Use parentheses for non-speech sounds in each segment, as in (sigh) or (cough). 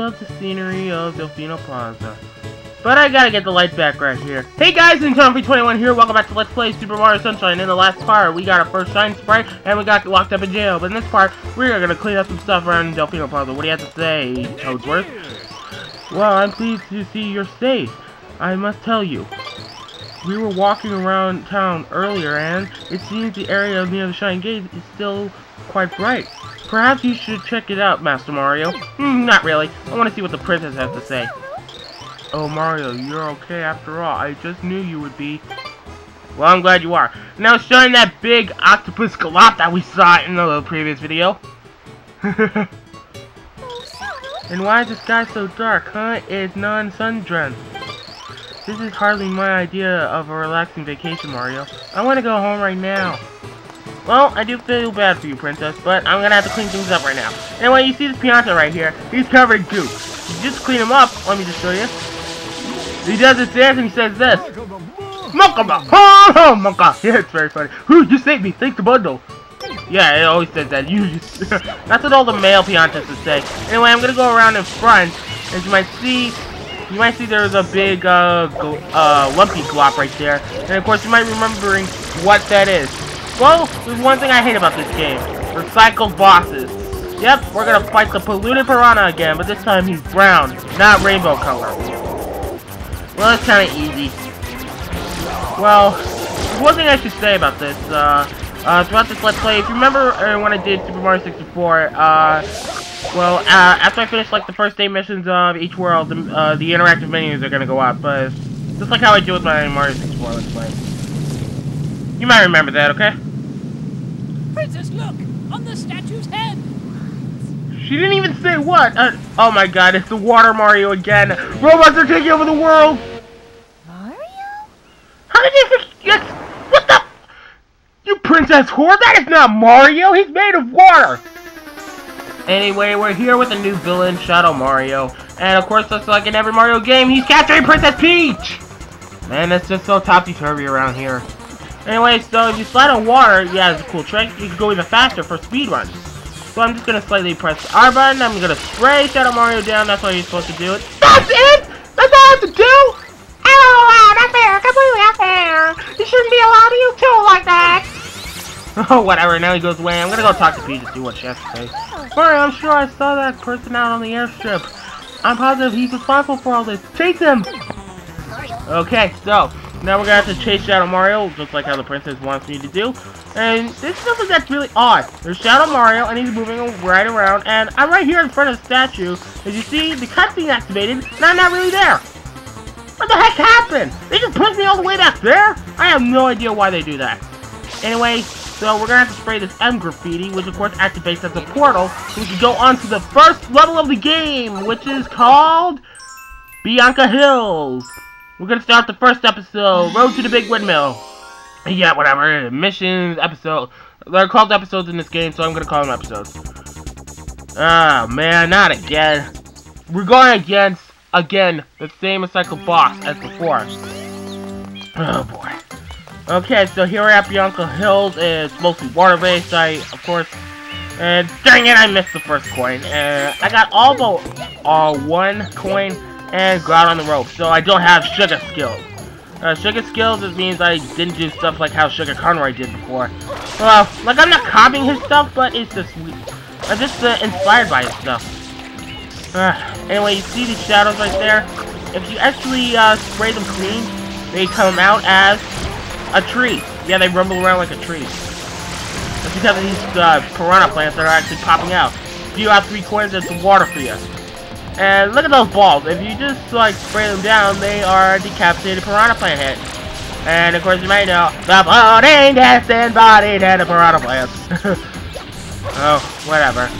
love the scenery of Delfino Plaza. But I gotta get the light back right here. Hey guys, it's John21 here. Welcome back to Let's Play Super Mario Sunshine. In the last part, we got our first Shine Sprite, and we got locked up in jail. But in this part, we're gonna clean up some stuff around Delfino Plaza. What do you have to say, Toadsworth? Well, I'm pleased to see you're safe. I must tell you. We were walking around town earlier, and it seems the area near the Shine Gate is still quite bright. Perhaps you should check it out, Master Mario. Hmm, not really. I want to see what the princess has to say. Oh, Mario, you're okay after all. I just knew you would be. Well, I'm glad you are. Now, showing that big octopus galop that we saw in the previous video. (laughs) and why is the sky so dark, huh? It's non-sundress. This is hardly my idea of a relaxing vacation, Mario. I want to go home right now. Well, I do feel bad for you, Princess, but I'm gonna have to clean things up right now. Anyway, you see this Pianta right here? He's covered in goop. You just clean him up. Let me just show you. He does this dance and he says this. Monka, oh, (laughs) monka. (laughs) Yeah, it's very funny. Who you saved me? Thanks the bundle. Yeah, it always says that. (laughs) You That's what all the male Piantas would say. Anyway, I'm gonna go around in front. As you might see, you might see there's a big, uh, uh, lumpy glop right there. And of course, you might be remembering what that is. Well, there's one thing I hate about this game. Recycled bosses. Yep, we're gonna fight the polluted piranha again, but this time he's brown, not rainbow color. Well, it's kinda easy. Well, one thing I should say about this, uh, uh, throughout this Let's Play, if you remember uh, when I did Super Mario 64, uh, well, uh, after I finish, like, the first eight missions of each world, the, uh, the interactive menus are gonna go up, but just like how I do with my Mario 64 Let's Play. You might remember that, okay? Princess, look! On the statue's head! She didn't even say what! Uh, oh my god, it's the Water Mario again! Robots are taking over the world! Mario? How did you forget? What the? You princess whore? That is not Mario! He's made of water! Anyway, we're here with a new villain, Shadow Mario. And of course, just like in every Mario game, he's capturing Princess Peach! Man, it's just so topsy-turvy around here. Anyway, so if you slide on water, yeah, it's a cool trick. You can go even faster for speed runs. So I'm just gonna slightly press the R button. I'm gonna spray Shadow Mario down. That's what you're supposed to do. It. That's it. That's all I have to do. Oh, wow, that's fair. Completely unfair. You shouldn't be allowed to use tools like that. (laughs) Oh, whatever. Now he goes away. I'm gonna go talk to Peach and see what she has to say. Mario, I'm sure I saw that person out on the airstrip. I'm positive he's responsible for all this. Chase him. Okay, so now we're gonna have to chase Shadow Mario, just like how the princess wants me to do. And this stuff is that's really odd. There's Shadow Mario, and he's moving right around, and I'm right here in front of the statue. As you see, the cutscene activated, and I'm not really there. What the heck happened? They just pushed me all the way back there? I have no idea why they do that. Anyway, so we're gonna have to spray this M graffiti, which of course activates as a portal, so we can go on to the first level of the game, which is called Bianco Hills. We're gonna start the first episode, Road to the Big Windmill. Yeah, whatever. Missions, episode. They're called episodes in this game, so I'm gonna call them episodes. Ah, oh, man, not again. We're going against, again, the same recycled boss as before. Oh, boy. Okay, so here we're at Bianco Hills. It's mostly water-based, I, of course. And dang it, I missed the first coin. And I got all but uh, one coin and go out on the rope. So I don't have sugar skills. Uh, sugar skills, just means I didn't do stuff like how Sugar Conroy did before. Well, like I'm not copying his stuff, but it's just I'm just uh, inspired by his stuff. Uh, anyway, you see these shadows right there? If you actually uh, spray them clean, they come out as a tree. Yeah, they rumble around like a tree. That's because of these uh, piranha plants that are actually popping out. If you have three coins, it's water for you. And look at those balls. If you just like spray them down, they are decapitated piranha plant heads. And of course you might know, the floating destined body dead piranha plants. (laughs) oh, whatever.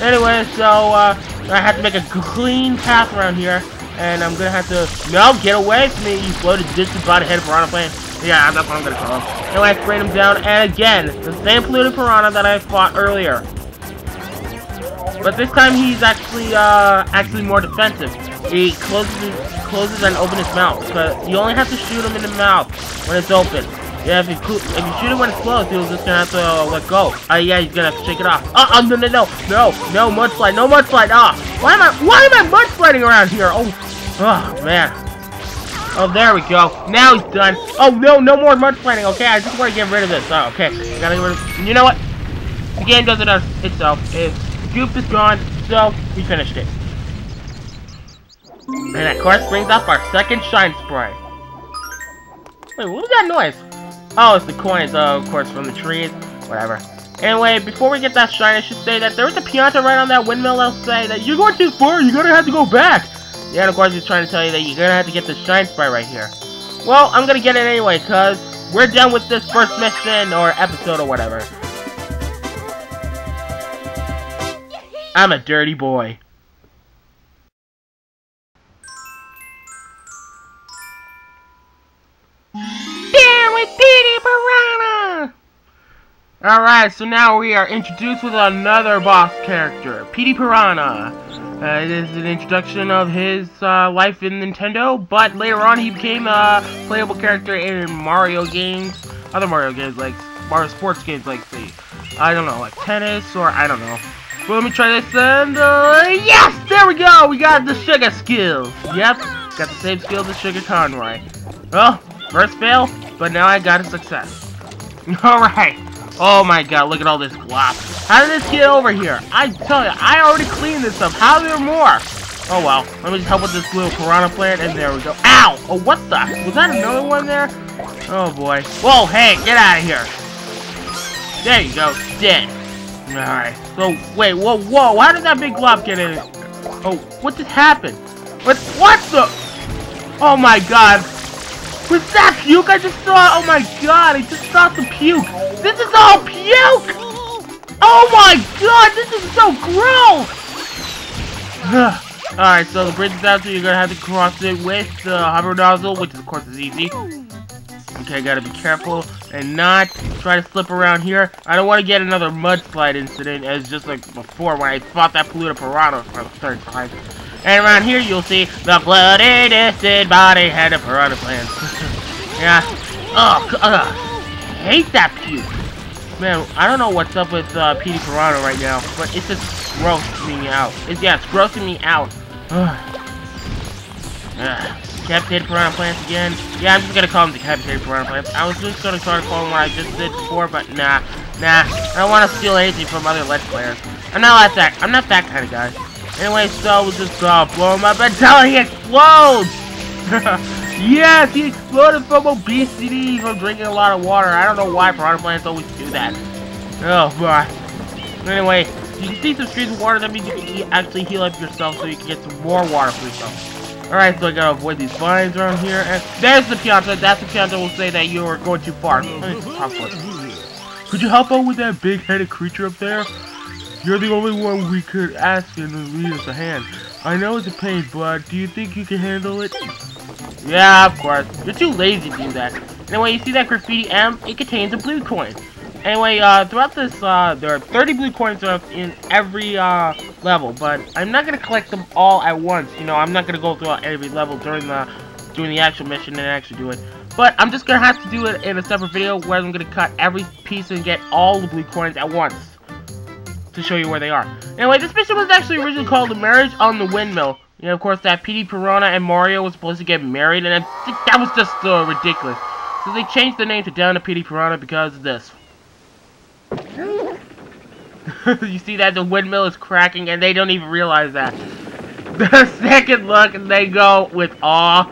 Anyway, so uh, I have to make a clean path around here. And I'm gonna have to, no, get away from me, you floated body head piranha plant. Yeah, that's what I'm gonna call him. Anyway, I sprayed him down, and again, the same polluted piranha that I fought earlier. But this time he's actually uh, actually more defensive. He closes closes and opens his mouth. But you only have to shoot him in the mouth when it's open. Yeah, if you, if you shoot it when it's closed, he'll just gonna have to uh, let go. Uh, yeah, he's gonna have to shake it off. Oh, oh, no, no, no, no, no, mudslide, no mudslide. Ah, why am I, why am I mudsliding around here? Oh, oh, man. Oh, there we go. Now he's done. Oh, no, no more mudsliding. Okay, I just want to get rid of this. Oh, okay. I gotta get rid of You know what? The game does it on itself. It, Goop is gone, so we finished it. And of course brings up our second shine sprite. Wait, what was that noise? Oh, it's the coins, uh, of course, from the trees. Whatever. Anyway, before we get that shine, I should say that there was a Pianta right on that windmill that'll say that you're going too far, you're gonna have to go back. Yeah, and of course he's trying to tell you that you're gonna have to get the shine sprite right here. Well, I'm gonna get it anyway, cause we're done with this first mission or episode or whatever. I'm a dirty boy. Down with Petey Piranha! Alright, so now we are introduced with another boss character, Petey Piranha. Uh, it is an introduction of his uh, life in Nintendo, but later on he became a playable character in Mario games, other Mario games like Mario sports games like, say, I don't know, like tennis or I don't know. Let me try this and, uh, yes! There we go! We got the Sugar skills! Yep, got the same skills as Sugar Conroy. Well, first fail, but now I got a success. (laughs) Alright. Oh my god, look at all this glop. How did this get over here? I tell you, I already cleaned this up. How there more? Oh well, let me just help with this little piranha plant, and there we go. Ow! Oh, what the? Was that another one there? Oh boy. Whoa, hey, get out of here. There you go, dead. Alright, so, wait, whoa, whoa, how did that big glob get in? Oh, what just happened? What, what the? Oh my god. Was that puke I just saw? Oh my god, I just saw some puke. This is all puke! Oh my god, this is so gross! (sighs) Alright, so the bridge is out, so you're gonna have to cross it with the hover nozzle, which of course is easy. Okay, I gotta be careful and not try to slip around here. I don't want to get another mudslide incident as just like before when I fought that polluted piranha for the third time. And around here you'll see the bloody distant body had a piranha plant. (laughs) yeah. Ugh, ugh. hate that puke. Man, I don't know what's up with uh, Petey Piranha right now, but it's just grossing me out. It's, yeah, it's grossing me out. (sighs) Ugh. Ugh. Decapitated Piranha Plants again. Yeah, I'm just gonna call them Decapitated Piranha Plants. I was just gonna start calling what I just did before, but nah. Nah, I don't want to steal anything from other Let's Players. I'm not like that, I'm not that kind of guy. Anyway, so we'll just uh, blow him up until (laughs) he explodes! (laughs) yes, he exploded from obesity, from drinking a lot of water. I don't know why Piranha Plants always do that. Oh, boy. Anyway, you can see some streams of water, that means you can actually heal up yourself so you can get some more water for yourself. Alright, so I gotta avoid these vines around here. And there's the Pianta. That's the Pianta will say that you are going too far. Could you help out with that big-headed creature up there? You're the only one we could ask to lead us a hand. I know it's a pain, but do you think you can handle it? Yeah, of course. You're too lazy to do that. Anyway, you see that graffiti M? It contains a blue coin. Anyway, uh, throughout this, uh, there are 30 blue coins in every, uh, level, but I'm not gonna collect them all at once, you know, I'm not gonna go throughout every level during the, doing the actual mission and actually do it. But I'm just gonna have to do it in a separate video where I'm gonna cut every piece and get all the blue coins at once. To show you where they are. Anyway, this mission was actually originally called The Marriage on the Windmill. You know, of course, that Petey Piranha and Mario was supposed to get married, and I think that was just uh, ridiculous. So they changed the name to Down to Petey Piranha because of this. (laughs) you see that the windmill is cracking and they don't even realize that. (laughs) The second look and they go with awe.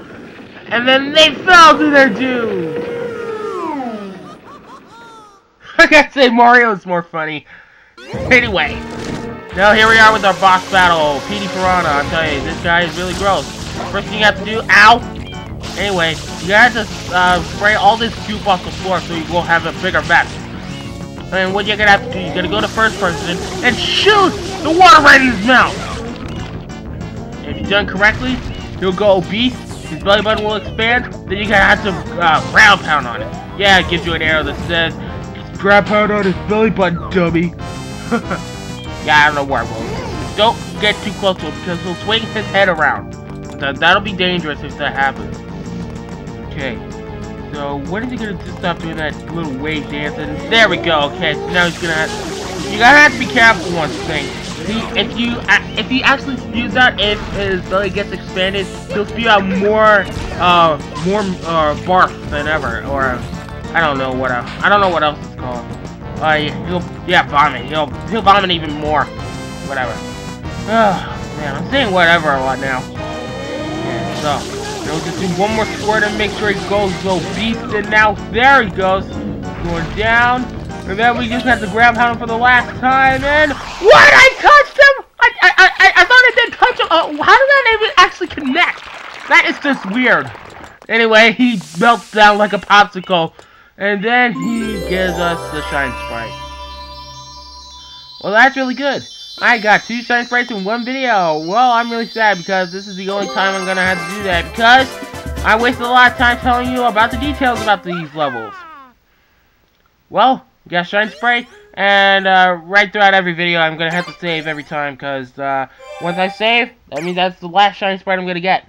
And then they fell to their doom. (laughs) I gotta say Mario is more funny. Anyway. Now here we are with our boss battle. Petey Piranha. I'm telling you, this guy is really gross. First thing you have to do, ow! Anyway, you have to uh, spray all this goop off the floor so you will have a bigger mess. And what you're gonna have to do, you're gonna go to first person and shoot the water right in his mouth. if you've done correctly, he'll go obese, his belly button will expand, then you're gonna have to uh, ground pound on it. Yeah, it gives you an arrow that says, ground pound on his belly button, dummy. (laughs) yeah, I don't know where I will. Don't get too close to him because he'll swing his head around. that'll be dangerous if that happens. Okay. So when is he gonna just stop doing that little wave dancing? There we go. Okay, so now he's gonna. Have, you're gonna have to be careful one thing. He, if you if he actually spews out, if his belly gets expanded, he'll spew out more uh more uh barf than ever, or I don't know what else. I don't know what else it's called. Uh, he'll yeah vomit. He'll he'll vomit even more. Whatever. Oh man, I'm saying whatever a lot now. Yeah, so. Just do one more squirt to make sure it goes go beast and now there he goes. Going down. And then we just have to grab him for the last time and what I touched him! I I I, I thought I did touch him. Uh, how did that even actually connect? That is just weird. Anyway, he melts down like a popsicle. And then he gives us the shine sprite. Well, that's really good. I got two shine sprites in one video. Well, I'm really sad because this is the only time I'm gonna have to do that because I wasted a lot of time telling you about the details about these levels. Well, got shine sprite, and uh, right throughout every video I'm gonna have to save every time because uh, once I save, that means that's the last shine sprite I'm gonna get.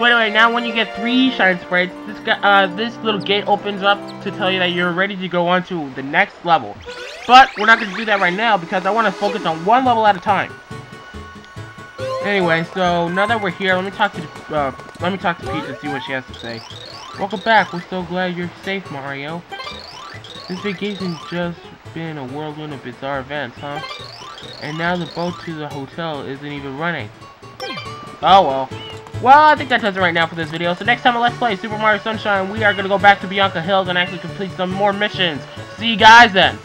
So anyway, now when you get three shine sprites, this uh, this little gate opens up to tell you that you're ready to go on to the next level. But we're not going to do that right now because I want to focus on one level at a time. Anyway, so now that we're here, let me talk to uh, let me talk to Peach and see what she has to say. Welcome back. We're so glad you're safe, Mario. This vacation's just been a whirlwind of bizarre events, huh? And now the boat to the hotel isn't even running. Oh well. Well, I think that does it right now for this video. So next time on Let's Play Super Mario Sunshine, we are going to go back to Bianco Hills and actually complete some more missions. See you guys then.